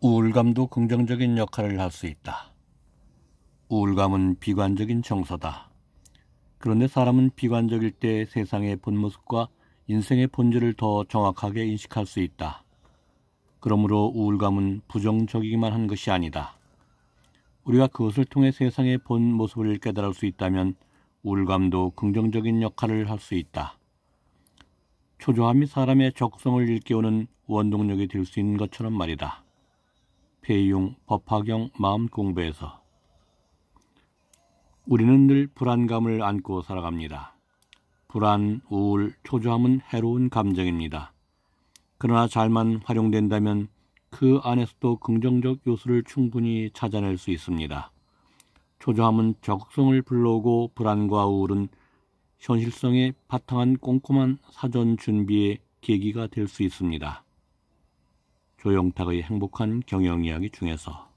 우울감도 긍정적인 역할을 할 수 있다. 우울감은 비관적인 정서다. 그런데 사람은 비관적일 때 세상의 본 모습과 인생의 본질을 더 정확하게 인식할 수 있다. 그러므로 우울감은 부정적이기만 한 것이 아니다. 우리가 그것을 통해 세상의 본 모습을 깨달을 수 있다면 우울감도 긍정적인 역할을 할 수 있다. 초조함이 사람의 적성을 일깨우는 원동력이 될 수 있는 것처럼 말이다. 배용 법화경 마음 공부에서 우리는 늘 불안감을 안고 살아갑니다. 불안, 우울, 초조함은 해로운 감정입니다. 그러나 잘만 활용된다면 그 안에서도 긍정적 요소를 충분히 찾아낼 수 있습니다. 초조함은 적성을 불러오고 불안과 우울은 현실성에 바탕한 꼼꼼한 사전 준비의 계기가 될 수 있습니다. 조영탁의 행복한 경영 이야기 중에서